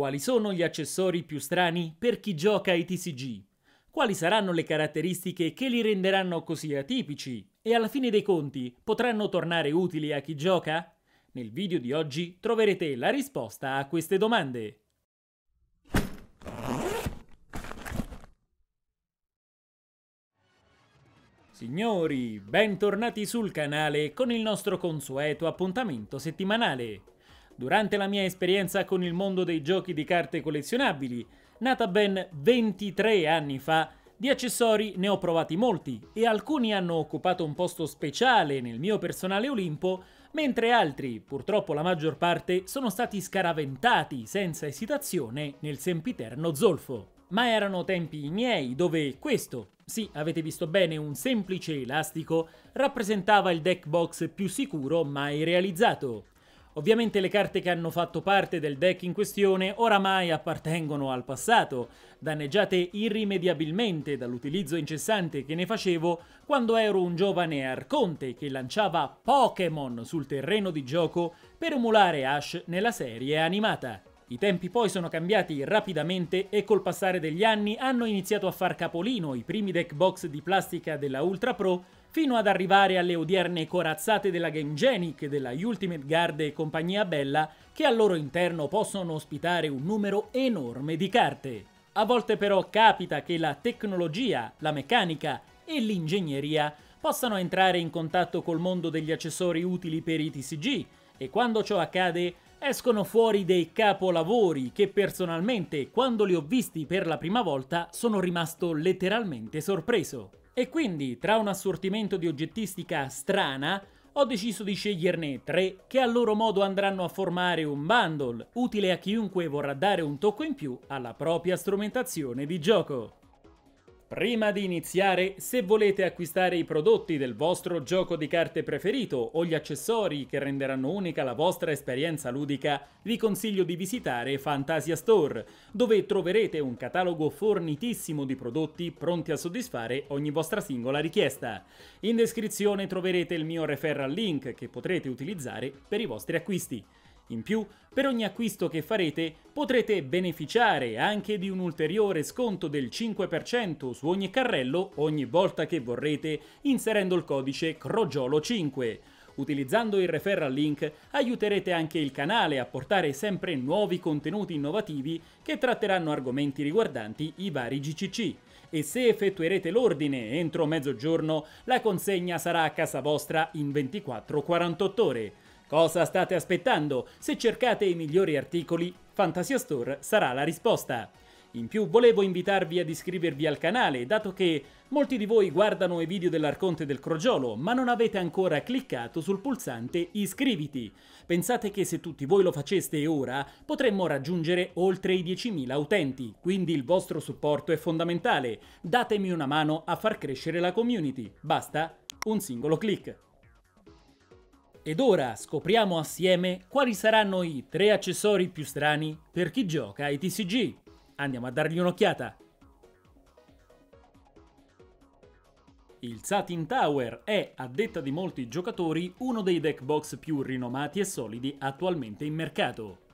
Quali sono gli accessori più strani per chi gioca ai TCG? Quali saranno le caratteristiche che li renderanno così atipici? E alla fine dei conti potranno tornare utili a chi gioca? Nel video di oggi troverete la risposta a queste domande. Signori, bentornati sul canale con il nostro consueto appuntamento settimanale. Durante la mia esperienza con il mondo dei giochi di carte collezionabili, nata ben 23 anni fa, di accessori ne ho provati molti e alcuni hanno occupato un posto speciale nel mio personale Olimpo, mentre altri, purtroppo la maggior parte, sono stati scaraventati senza esitazione nel sempiterno zolfo. Ma erano tempi miei dove questo, sì, avete visto bene, un semplice elastico, rappresentava il deck box più sicuro mai realizzato. Ovviamente le carte che hanno fatto parte del deck in questione oramai appartengono al passato, danneggiate irrimediabilmente dall'utilizzo incessante che ne facevo quando ero un giovane arconte che lanciava Pokémon sul terreno di gioco per emulare Ash nella serie animata. I tempi poi sono cambiati rapidamente e col passare degli anni hanno iniziato a far capolino i primi deck box di plastica della Ultra Pro fino ad arrivare alle odierne corazzate della Game Genic, della Ultimate Guard e compagnia bella, che al loro interno possono ospitare un numero enorme di carte. A volte però capita che la tecnologia, la meccanica e l'ingegneria possano entrare in contatto col mondo degli accessori utili per i TCG e quando ciò accade escono fuori dei capolavori che personalmente quando li ho visti per la prima volta sono rimasto letteralmente sorpreso. E quindi, tra un assortimento di oggettistica strana, ho deciso di sceglierne tre che a loro modo andranno a formare un bundle, utile a chiunque vorrà dare un tocco in più alla propria strumentazione di gioco. Prima di iniziare, se volete acquistare i prodotti del vostro gioco di carte preferito o gli accessori che renderanno unica la vostra esperienza ludica, vi consiglio di visitare Fantasia Store, dove troverete un catalogo fornitissimo di prodotti pronti a soddisfare ogni vostra singola richiesta. In descrizione troverete il mio referral link che potrete utilizzare per i vostri acquisti. In più, per ogni acquisto che farete potrete beneficiare anche di un ulteriore sconto del 5% su ogni carrello ogni volta che vorrete inserendo il codice CROGIOLO5. Utilizzando il referral link aiuterete anche il canale a portare sempre nuovi contenuti innovativi che tratteranno argomenti riguardanti i vari GCC e se effettuerete l'ordine entro mezzogiorno la consegna sarà a casa vostra in 24-48 ore. Cosa state aspettando? Se cercate i migliori articoli, Fantasia Store sarà la risposta. In più volevo invitarvi ad iscrivervi al canale, dato che molti di voi guardano i video dell'Arconte del Crogiolo, ma non avete ancora cliccato sul pulsante iscriviti. Pensate che se tutti voi lo faceste ora, potremmo raggiungere oltre i 10.000 utenti, quindi il vostro supporto è fondamentale. Datemi una mano a far crescere la community. Basta un singolo clic. Ed ora scopriamo assieme quali saranno i tre accessori più strani per chi gioca ai TCG. Andiamo a dargli un'occhiata. Il Satin Tower è, a detta di molti giocatori, uno dei deck box più rinomati e solidi attualmente in mercato.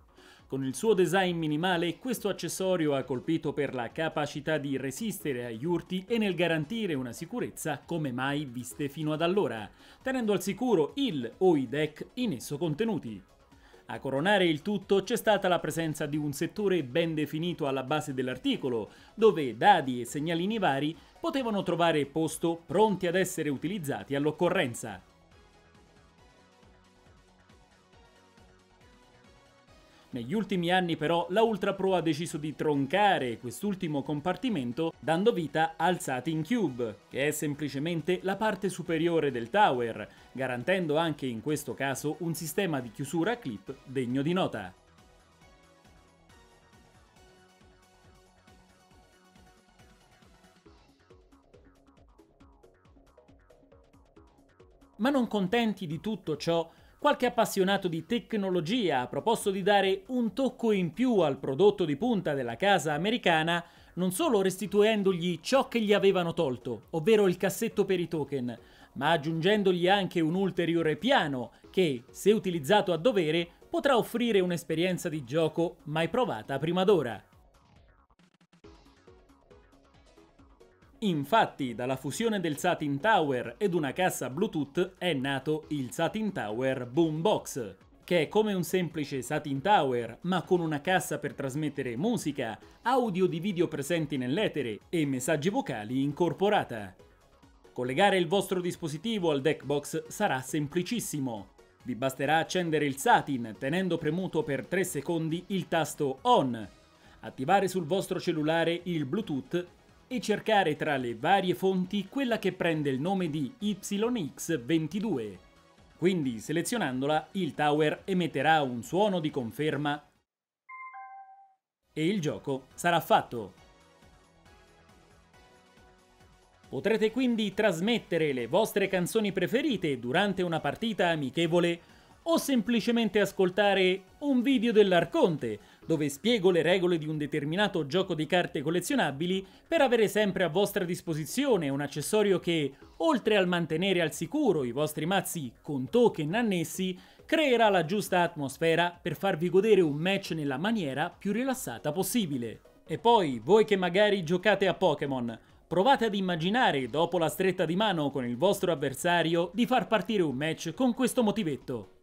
Con il suo design minimale, questo accessorio ha colpito per la capacità di resistere agli urti e nel garantire una sicurezza come mai viste fino ad allora, tenendo al sicuro il o i deck in esso contenuti. A coronare il tutto c'è stata la presenza di un settore ben definito alla base dell'articolo, dove dadi e segnalini vari potevano trovare posto pronti ad essere utilizzati all'occorrenza. Negli ultimi anni però la Ultra Pro ha deciso di troncare quest'ultimo compartimento dando vita al Satin Cube, che è semplicemente la parte superiore del tower, garantendo anche in questo caso un sistema di chiusura clip degno di nota. Ma non contenti di tutto ciò, qualche appassionato di tecnologia ha proposto di dare un tocco in più al prodotto di punta della casa americana, non solo restituendogli ciò che gli avevano tolto, ovvero il cassetto per i token, ma aggiungendogli anche un ulteriore piano che, se utilizzato a dovere, potrà offrire un'esperienza di gioco mai provata prima d'ora. Infatti, dalla fusione del Satin Tower ed una cassa Bluetooth è nato il Satin Tower Boombox, che è come un semplice Satin Tower, ma con una cassa per trasmettere musica, audio di video presenti nell'etere e messaggi vocali incorporata. Collegare il vostro dispositivo al Deckbox sarà semplicissimo. Vi basterà accendere il Satin tenendo premuto per 3 secondi il tasto ON, attivare sul vostro cellulare il Bluetooth e cercare tra le varie fonti quella che prende il nome di YX22. Quindi selezionandola il tower emetterà un suono di conferma e il gioco sarà fatto. Potrete quindi trasmettere le vostre canzoni preferite durante una partita amichevole o semplicemente ascoltare un video dell'Arconte, dove spiego le regole di un determinato gioco di carte collezionabili per avere sempre a vostra disposizione un accessorio che, oltre al mantenere al sicuro i vostri mazzi con token annessi, creerà la giusta atmosfera per farvi godere un match nella maniera più rilassata possibile. E poi, voi che magari giocate a Pokémon, provate ad immaginare, dopo la stretta di mano con il vostro avversario, di far partire un match con questo motivetto.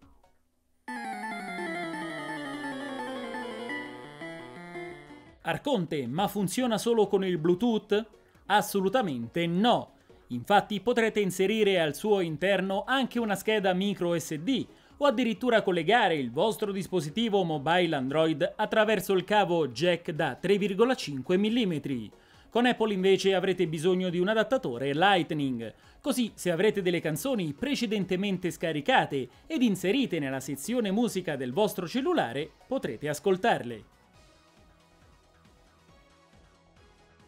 Arconte, ma funziona solo con il Bluetooth? Assolutamente no. Infatti potrete inserire al suo interno anche una scheda micro SD o addirittura collegare il vostro dispositivo mobile Android attraverso il cavo jack da 3,5 mm. Con Apple invece avrete bisogno di un adattatore Lightning, così se avrete delle canzoni precedentemente scaricate ed inserite nella sezione musica del vostro cellulare potrete ascoltarle.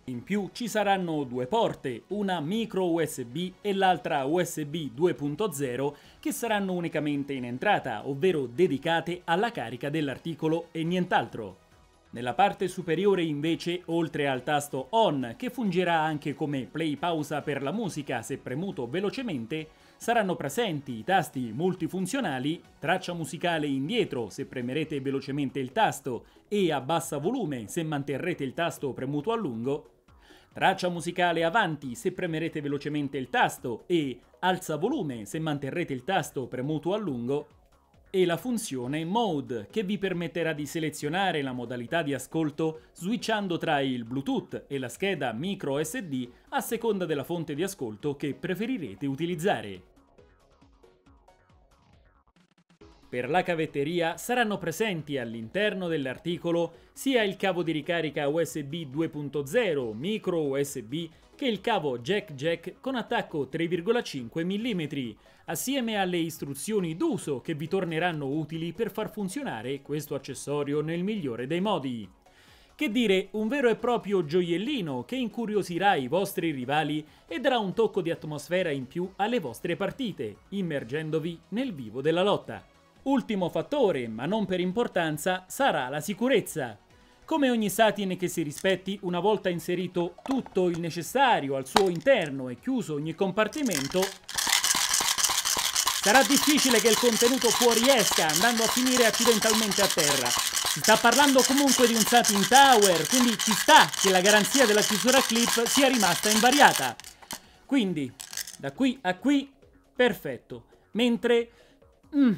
In più ci saranno due porte, una micro USB e l'altra USB 2.0 che saranno unicamente in entrata, ovvero dedicate alla carica dell'articolo e nient'altro. Nella parte superiore invece, oltre al tasto ON, che fungerà anche come play pausa per la musica se premuto velocemente, saranno presenti i tasti multifunzionali, traccia musicale indietro se premerete velocemente il tasto e abbassa volume se manterrete il tasto premuto a lungo, Traccia musicale avanti se premerete velocemente il tasto e alza volume se manterrete il tasto premuto a lungo e la funzione Mode che vi permetterà di selezionare la modalità di ascolto switchando tra il Bluetooth e la scheda micro SD a seconda della fonte di ascolto che preferirete utilizzare. Per la cavetteria saranno presenti all'interno dell'articolo sia il cavo di ricarica USB 2.0 micro USB che il cavo jack jack con attacco 3,5 mm, assieme alle istruzioni d'uso che vi torneranno utili per far funzionare questo accessorio nel migliore dei modi. Che dire, un vero e proprio gioiellino che incuriosirà i vostri rivali e darà un tocco di atmosfera in più alle vostre partite, immergendovi nel vivo della lotta. Ultimo fattore, ma non per importanza, sarà la sicurezza. Come ogni satin che si rispetti, una volta inserito tutto il necessario al suo interno e chiuso ogni compartimento, sarà difficile che il contenuto fuoriesca andando a finire accidentalmente a terra. Si sta parlando comunque di un satin tower, quindi ci sta che la garanzia della chiusura clip sia rimasta invariata. Quindi, da qui a qui, perfetto. Mentre... Mm,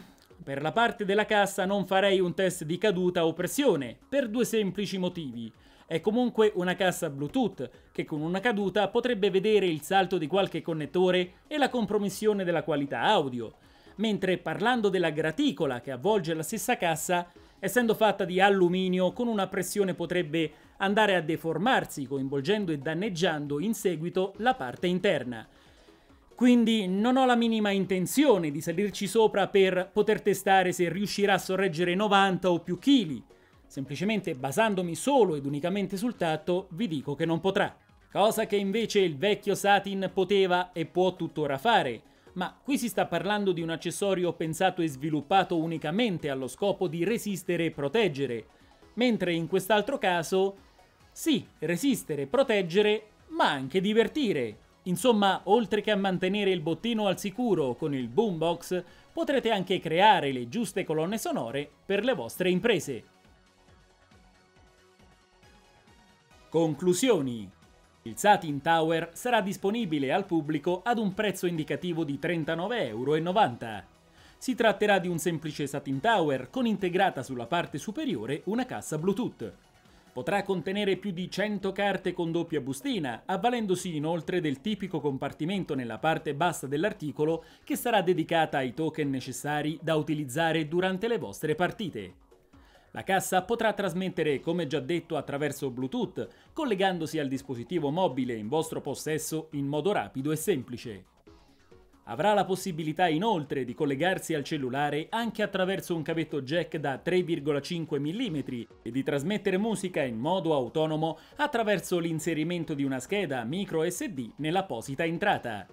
per la parte della cassa non farei un test di caduta o pressione, per due semplici motivi. È comunque una cassa Bluetooth, che con una caduta potrebbe vedere il salto di qualche connettore e la compromissione della qualità audio. Mentre parlando della graticola che avvolge la stessa cassa, essendo fatta di alluminio, con una pressione potrebbe andare a deformarsi, coinvolgendo e danneggiando in seguito la parte interna. Quindi non ho la minima intenzione di salirci sopra per poter testare se riuscirà a sorreggere 90 o più chili. Semplicemente basandomi solo ed unicamente sul tatto, vi dico che non potrà. Cosa che invece il vecchio Satin poteva e può tuttora fare. Ma qui si sta parlando di un accessorio pensato e sviluppato unicamente allo scopo di resistere e proteggere. Mentre in quest'altro caso, sì, resistere, proteggere, ma anche divertire Insomma, oltre che a mantenere il bottino al sicuro con il boombox, potrete anche creare le giuste colonne sonore per le vostre imprese. Conclusioni. Il Satin Tower sarà disponibile al pubblico ad un prezzo indicativo di 39,90 euro. Si tratterà di un semplice Satin Tower con integrata sulla parte superiore una cassa Bluetooth. Potrà contenere più di 100 carte con doppia bustina, avvalendosi inoltre del tipico compartimento nella parte bassa dell'articolo che sarà dedicata ai token necessari da utilizzare durante le vostre partite. La cassa potrà trasmettere, come già detto, attraverso Bluetooth, collegandosi al dispositivo mobile in vostro possesso in modo rapido e semplice. Avrà la possibilità inoltre di collegarsi al cellulare anche attraverso un cavetto jack da 3,5 mm e di trasmettere musica in modo autonomo attraverso l'inserimento di una scheda micro SD nell'apposita entrata.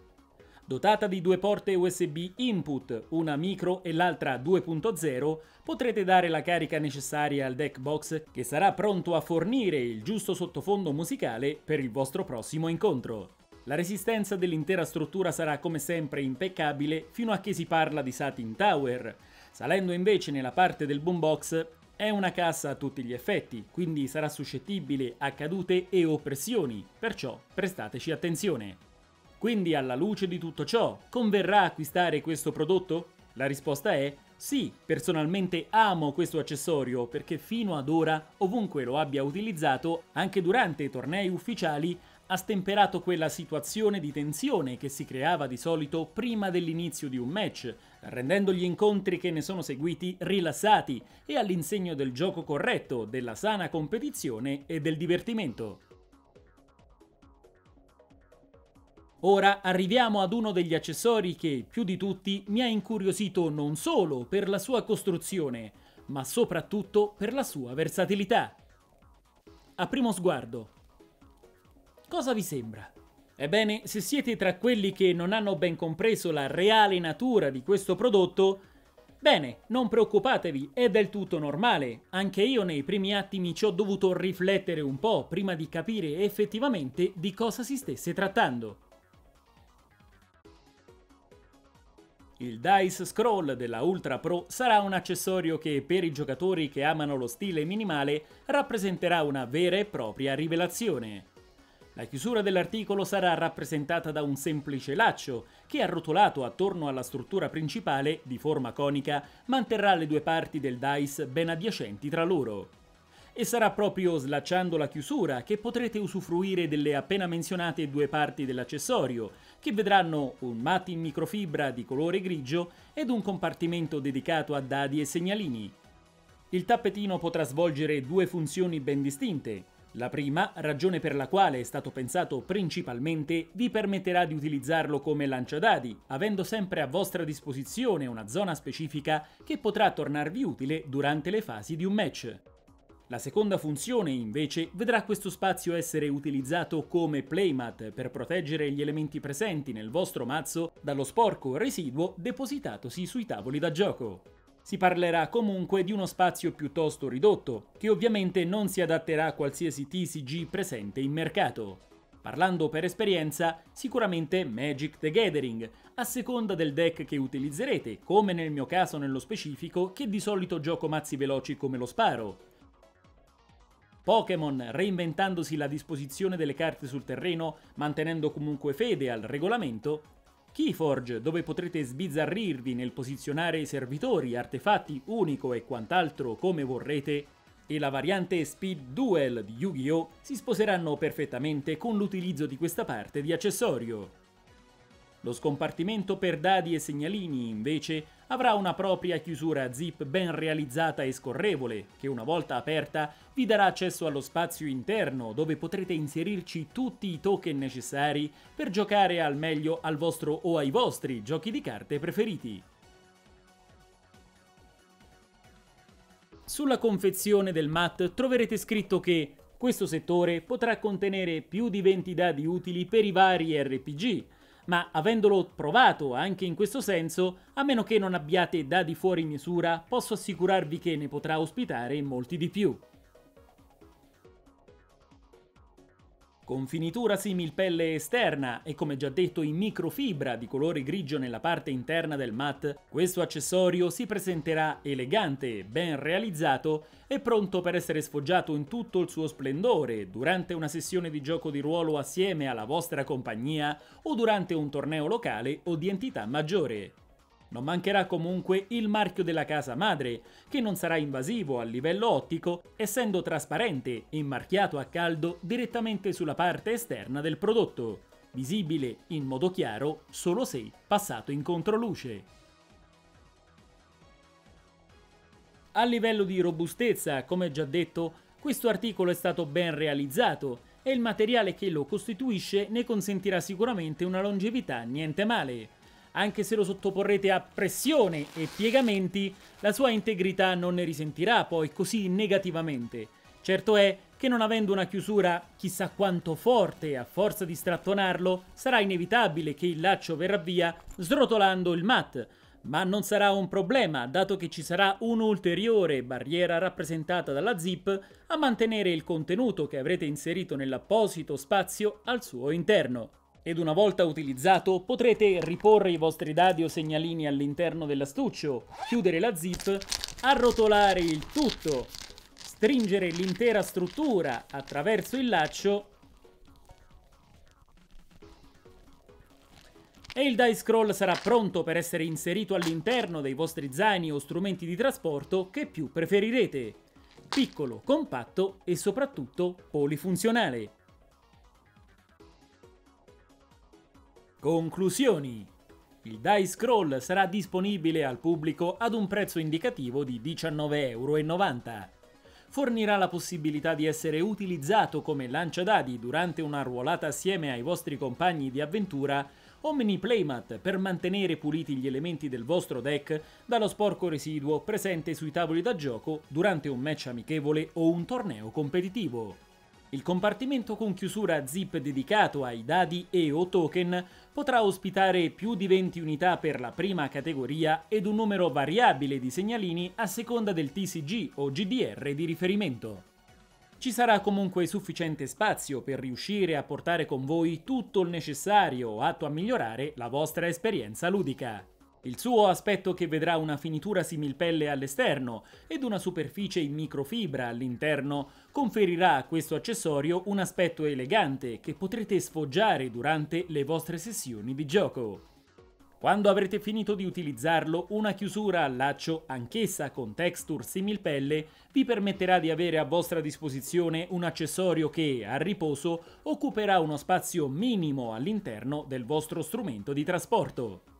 Dotata di due porte USB input, una micro e l'altra 2.0, potrete dare la carica necessaria al deck box che sarà pronto a fornire il giusto sottofondo musicale per il vostro prossimo incontro. La resistenza dell'intera struttura sarà come sempre impeccabile fino a che si parla di Satin Tower. Salendo invece nella parte del boombox è una cassa a tutti gli effetti, quindi sarà suscettibile a cadute e oppressioni, perciò prestateci attenzione. Quindi alla luce di tutto ciò, converrà acquistare questo prodotto? La risposta è sì, personalmente amo questo accessorio perché fino ad ora, ovunque lo abbia utilizzato, anche durante i tornei ufficiali, ha stemperato quella situazione di tensione che si creava di solito prima dell'inizio di un match, rendendo gli incontri che ne sono seguiti rilassati e all'insegno del gioco corretto, della sana competizione e del divertimento. Ora arriviamo ad uno degli accessori che, più di tutti, mi ha incuriosito non solo per la sua costruzione, ma soprattutto per la sua versatilità. A primo sguardo, cosa vi sembra? Ebbene, se siete tra quelli che non hanno ben compreso la reale natura di questo prodotto, bene, non preoccupatevi, è del tutto normale. Anche io nei primi attimi ci ho dovuto riflettere un po' prima di capire effettivamente di cosa si stesse trattando. Il Dice Scroll della Ultra Pro sarà un accessorio che per i giocatori che amano lo stile minimale rappresenterà una vera e propria rivelazione. La chiusura dell'articolo sarà rappresentata da un semplice laccio che arrotolato attorno alla struttura principale, di forma conica, manterrà le due parti del dice ben adiacenti tra loro e sarà proprio slacciando la chiusura che potrete usufruire delle appena menzionate due parti dell'accessorio, che vedranno un mat in microfibra di colore grigio ed un compartimento dedicato a dadi e segnalini. Il tappetino potrà svolgere due funzioni ben distinte. La prima, ragione per la quale è stato pensato principalmente, vi permetterà di utilizzarlo come lanciadadi, avendo sempre a vostra disposizione una zona specifica che potrà tornarvi utile durante le fasi di un match. La seconda funzione, invece, vedrà questo spazio essere utilizzato come playmat per proteggere gli elementi presenti nel vostro mazzo dallo sporco residuo depositatosi sui tavoli da gioco. Si parlerà comunque di uno spazio piuttosto ridotto, che ovviamente non si adatterà a qualsiasi TCG presente in mercato. Parlando per esperienza, sicuramente Magic the Gathering, a seconda del deck che utilizzerete, come nel mio caso nello specifico, che di solito gioco mazzi veloci come lo sparo, Pokémon reinventandosi la disposizione delle carte sul terreno, mantenendo comunque fede al regolamento, Keyforge, dove potrete sbizzarrirvi nel posizionare servitori, artefatti unico e quant'altro come vorrete, e la variante Speed Duel di Yu-Gi-Oh! si sposeranno perfettamente con l'utilizzo di questa parte di accessorio. Lo scompartimento per dadi e segnalini, invece, avrà una propria chiusura zip ben realizzata e scorrevole, che una volta aperta vi darà accesso allo spazio interno dove potrete inserirci tutti i token necessari per giocare al meglio al vostro o ai vostri giochi di carte preferiti. Sulla confezione del mat troverete scritto che questo settore potrà contenere più di 20 dadi utili per i vari RPG, ma avendolo provato anche in questo senso, a meno che non abbiate dadi fuori misura, posso assicurarvi che ne potrà ospitare molti di più. Con finitura similpelle esterna e come già detto in microfibra di colore grigio nella parte interna del mat, questo accessorio si presenterà elegante, ben realizzato e pronto per essere sfoggiato in tutto il suo splendore durante una sessione di gioco di ruolo assieme alla vostra compagnia o durante un torneo locale o di entità maggiore. Non mancherà comunque il marchio della casa madre, che non sarà invasivo a livello ottico, essendo trasparente e marchiato a caldo direttamente sulla parte esterna del prodotto, visibile in modo chiaro solo se passato in controluce. A livello di robustezza, come già detto, questo articolo è stato ben realizzato e il materiale che lo costituisce ne consentirà sicuramente una longevità niente male, anche se lo sottoporrete a pressione e piegamenti, la sua integrità non ne risentirà poi così negativamente. Certo è che non avendo una chiusura chissà quanto forte a forza di strattonarlo, sarà inevitabile che il laccio verrà via srotolando il mat, ma non sarà un problema, dato che ci sarà un'ulteriore barriera rappresentata dalla zip a mantenere il contenuto che avrete inserito nell'apposito spazio al suo interno ed una volta utilizzato potrete riporre i vostri dadi o segnalini all'interno dell'astuccio, chiudere la zip, arrotolare il tutto, stringere l'intera struttura attraverso il laccio e il die scroll sarà pronto per essere inserito all'interno dei vostri zaini o strumenti di trasporto che più preferirete. Piccolo, compatto e soprattutto polifunzionale. Conclusioni. Il Dice Scroll sarà disponibile al pubblico ad un prezzo indicativo di 19,90€. Fornirà la possibilità di essere utilizzato come lanciadadi durante una ruolata assieme ai vostri compagni di avventura o mini playmat per mantenere puliti gli elementi del vostro deck dallo sporco residuo presente sui tavoli da gioco durante un match amichevole o un torneo competitivo. Il compartimento con chiusura zip dedicato ai dadi e o token potrà ospitare più di 20 unità per la prima categoria ed un numero variabile di segnalini a seconda del TCG o GDR di riferimento. Ci sarà comunque sufficiente spazio per riuscire a portare con voi tutto il necessario atto a migliorare la vostra esperienza ludica. Il suo aspetto che vedrà una finitura similpelle all'esterno ed una superficie in microfibra all'interno conferirà a questo accessorio un aspetto elegante che potrete sfoggiare durante le vostre sessioni di gioco. Quando avrete finito di utilizzarlo, una chiusura al laccio, anch'essa con texture similpelle, vi permetterà di avere a vostra disposizione un accessorio che, a riposo, occuperà uno spazio minimo all'interno del vostro strumento di trasporto.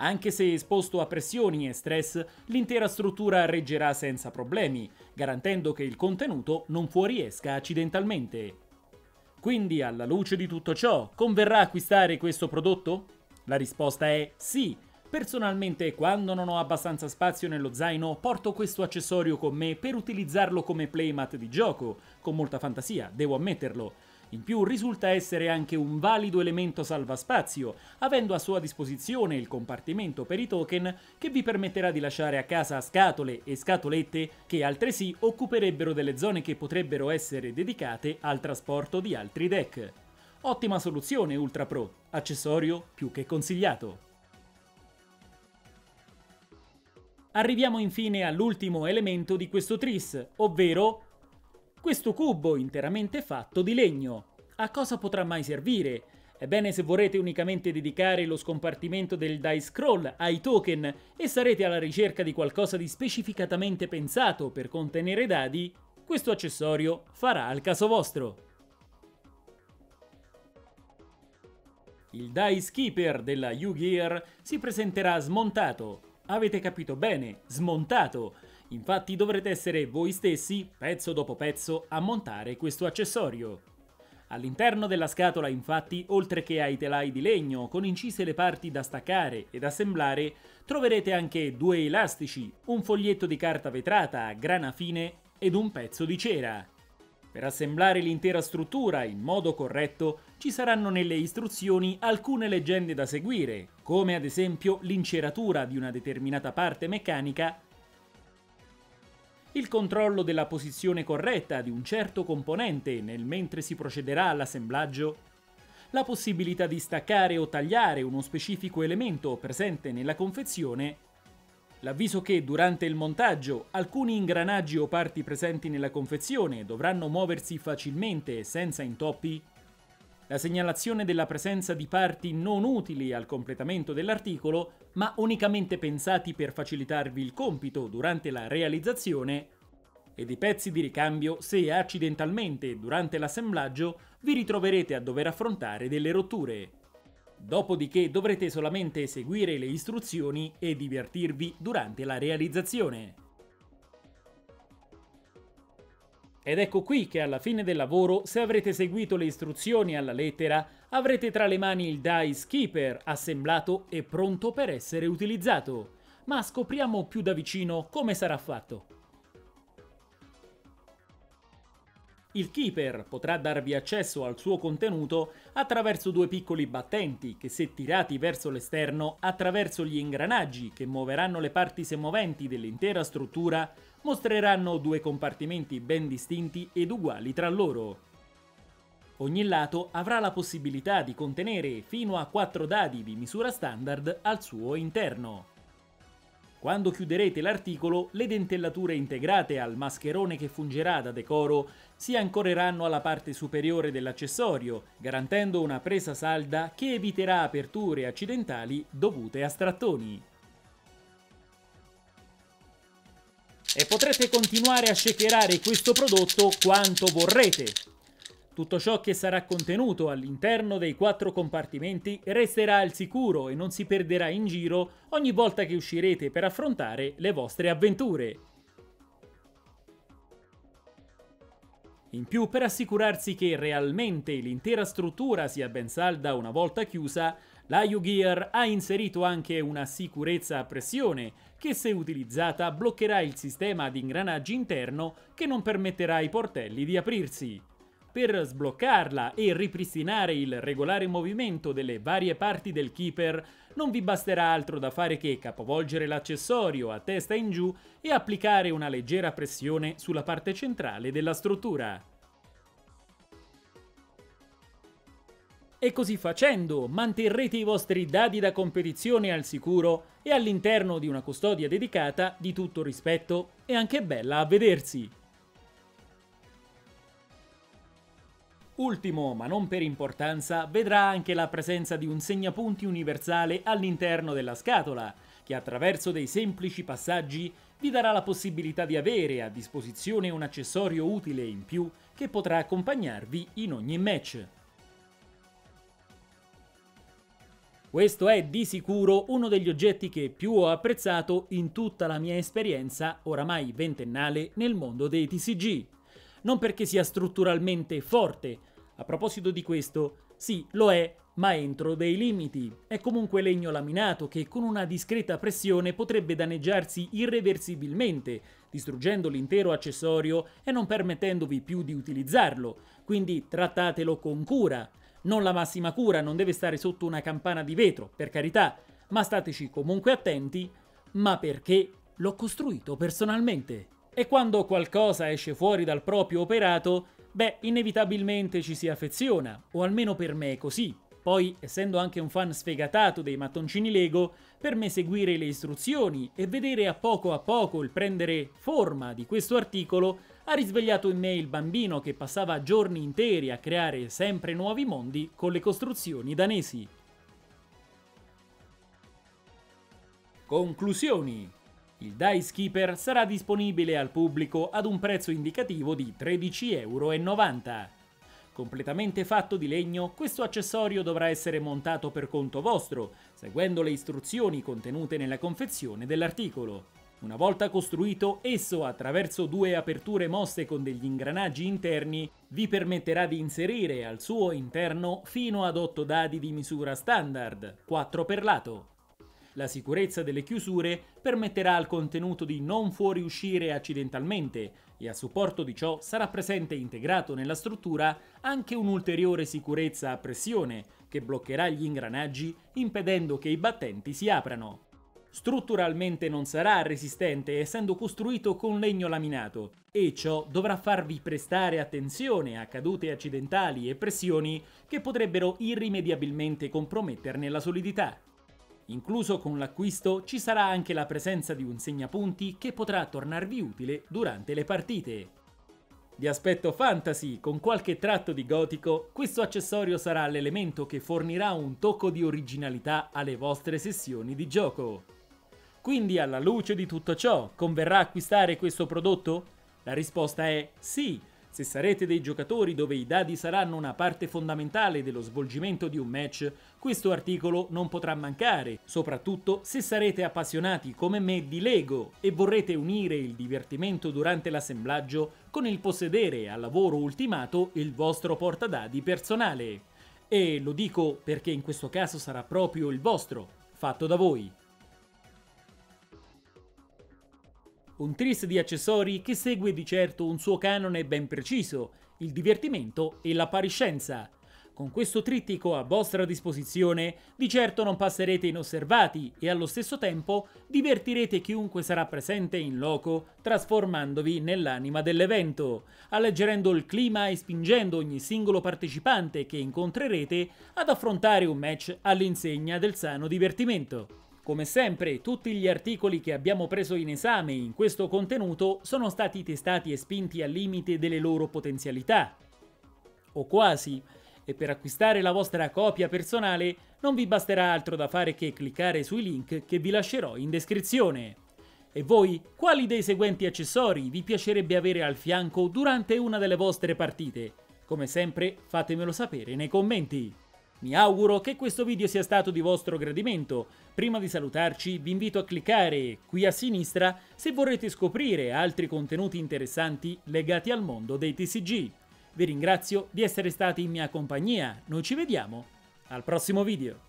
Anche se esposto a pressioni e stress, l'intera struttura reggerà senza problemi, garantendo che il contenuto non fuoriesca accidentalmente. Quindi, alla luce di tutto ciò, converrà acquistare questo prodotto? La risposta è sì. Personalmente, quando non ho abbastanza spazio nello zaino, porto questo accessorio con me per utilizzarlo come playmat di gioco, con molta fantasia, devo ammetterlo in più risulta essere anche un valido elemento salvaspazio, avendo a sua disposizione il compartimento per i token che vi permetterà di lasciare a casa scatole e scatolette che altresì occuperebbero delle zone che potrebbero essere dedicate al trasporto di altri deck. Ottima soluzione Ultra Pro, accessorio più che consigliato. Arriviamo infine all'ultimo elemento di questo tris, ovvero questo cubo interamente fatto di legno. A cosa potrà mai servire? Ebbene, se vorrete unicamente dedicare lo scompartimento del die scroll ai token e sarete alla ricerca di qualcosa di specificatamente pensato per contenere dadi, questo accessorio farà al caso vostro. Il Dice Keeper della U-Gear si presenterà smontato. Avete capito bene, smontato Infatti dovrete essere voi stessi, pezzo dopo pezzo, a montare questo accessorio. All'interno della scatola, infatti, oltre che ai telai di legno con incise le parti da staccare ed assemblare, troverete anche due elastici, un foglietto di carta vetrata a grana fine ed un pezzo di cera. Per assemblare l'intera struttura in modo corretto ci saranno nelle istruzioni alcune leggende da seguire, come ad esempio l'inceratura di una determinata parte meccanica il controllo della posizione corretta di un certo componente nel mentre si procederà all'assemblaggio, la possibilità di staccare o tagliare uno specifico elemento presente nella confezione, l'avviso che durante il montaggio alcuni ingranaggi o parti presenti nella confezione dovranno muoversi facilmente senza intoppi, la segnalazione della presenza di parti non utili al completamento dell'articolo, ma unicamente pensati per facilitarvi il compito durante la realizzazione, e di pezzi di ricambio se accidentalmente durante l'assemblaggio vi ritroverete a dover affrontare delle rotture. Dopodiché dovrete solamente seguire le istruzioni e divertirvi durante la realizzazione. Ed ecco qui che alla fine del lavoro, se avrete seguito le istruzioni alla lettera, avrete tra le mani il Dice Keeper assemblato e pronto per essere utilizzato. Ma scopriamo più da vicino come sarà fatto. Il Keeper potrà darvi accesso al suo contenuto attraverso due piccoli battenti che se tirati verso l'esterno attraverso gli ingranaggi che muoveranno le parti semoventi dell'intera struttura mostreranno due compartimenti ben distinti ed uguali tra loro. Ogni lato avrà la possibilità di contenere fino a 4 dadi di misura standard al suo interno. Quando chiuderete l'articolo, le dentellature integrate al mascherone che fungerà da decoro si ancoreranno alla parte superiore dell'accessorio, garantendo una presa salda che eviterà aperture accidentali dovute a strattoni. E potrete continuare a shakerare questo prodotto quanto vorrete. Tutto ciò che sarà contenuto all'interno dei quattro compartimenti resterà al sicuro e non si perderà in giro ogni volta che uscirete per affrontare le vostre avventure. In più, per assicurarsi che realmente l'intera struttura sia ben salda una volta chiusa, la U-Gear ha inserito anche una sicurezza a pressione che se utilizzata bloccherà il sistema di ingranaggi interno che non permetterà ai portelli di aprirsi. Per sbloccarla e ripristinare il regolare movimento delle varie parti del Keeper non vi basterà altro da fare che capovolgere l'accessorio a testa in giù e applicare una leggera pressione sulla parte centrale della struttura. E così facendo manterrete i vostri dadi da competizione al sicuro e all'interno di una custodia dedicata di tutto rispetto e anche bella a vedersi. Ultimo, ma non per importanza, vedrà anche la presenza di un segnapunti universale all'interno della scatola, che attraverso dei semplici passaggi vi darà la possibilità di avere a disposizione un accessorio utile in più che potrà accompagnarvi in ogni match. Questo è di sicuro uno degli oggetti che più ho apprezzato in tutta la mia esperienza, oramai ventennale, nel mondo dei TCG. Non perché sia strutturalmente forte. A proposito di questo, sì, lo è, ma entro dei limiti. È comunque legno laminato che con una discreta pressione potrebbe danneggiarsi irreversibilmente, distruggendo l'intero accessorio e non permettendovi più di utilizzarlo. Quindi trattatelo con cura non la massima cura, non deve stare sotto una campana di vetro, per carità, ma stateci comunque attenti, ma perché l'ho costruito personalmente. E quando qualcosa esce fuori dal proprio operato, beh, inevitabilmente ci si affeziona, o almeno per me è così. Poi, essendo anche un fan sfegatato dei mattoncini Lego, per me seguire le istruzioni e vedere a poco a poco il prendere forma di questo articolo ha risvegliato in me il bambino che passava giorni interi a creare sempre nuovi mondi con le costruzioni danesi. Conclusioni. Il Dice Keeper sarà disponibile al pubblico ad un prezzo indicativo di 13,90 euro. Completamente fatto di legno, questo accessorio dovrà essere montato per conto vostro, seguendo le istruzioni contenute nella confezione dell'articolo. Una volta costruito, esso, attraverso due aperture mosse con degli ingranaggi interni, vi permetterà di inserire al suo interno fino ad 8 dadi di misura standard, 4 per lato. La sicurezza delle chiusure permetterà al contenuto di non fuoriuscire accidentalmente e a supporto di ciò sarà presente integrato nella struttura anche un'ulteriore sicurezza a pressione che bloccherà gli ingranaggi impedendo che i battenti si aprano. Strutturalmente non sarà resistente essendo costruito con legno laminato e ciò dovrà farvi prestare attenzione a cadute accidentali e pressioni che potrebbero irrimediabilmente comprometterne la solidità. Incluso con l'acquisto ci sarà anche la presenza di un segnapunti che potrà tornarvi utile durante le partite. Di aspetto fantasy, con qualche tratto di gotico, questo accessorio sarà l'elemento che fornirà un tocco di originalità alle vostre sessioni di gioco. Quindi alla luce di tutto ciò, converrà acquistare questo prodotto? La risposta è sì, se sarete dei giocatori dove i dadi saranno una parte fondamentale dello svolgimento di un match, questo articolo non potrà mancare, soprattutto se sarete appassionati come me di Lego e vorrete unire il divertimento durante l'assemblaggio con il possedere a lavoro ultimato il vostro portadadi personale. E lo dico perché in questo caso sarà proprio il vostro, fatto da voi. Un tris di accessori che segue di certo un suo canone ben preciso, il divertimento e l'appariscenza. Con questo trittico a vostra disposizione, di certo non passerete inosservati e allo stesso tempo divertirete chiunque sarà presente in loco, trasformandovi nell'anima dell'evento, alleggerendo il clima e spingendo ogni singolo partecipante che incontrerete ad affrontare un match all'insegna del sano divertimento. Come sempre, tutti gli articoli che abbiamo preso in esame in questo contenuto sono stati testati e spinti al limite delle loro potenzialità. O quasi. E per acquistare la vostra copia personale non vi basterà altro da fare che cliccare sui link che vi lascerò in descrizione. E voi, quali dei seguenti accessori vi piacerebbe avere al fianco durante una delle vostre partite? Come sempre, fatemelo sapere nei commenti. Mi auguro che questo video sia stato di vostro gradimento. Prima di salutarci vi invito a cliccare qui a sinistra se vorrete scoprire altri contenuti interessanti legati al mondo dei TCG. Vi ringrazio di essere stati in mia compagnia, noi ci vediamo al prossimo video.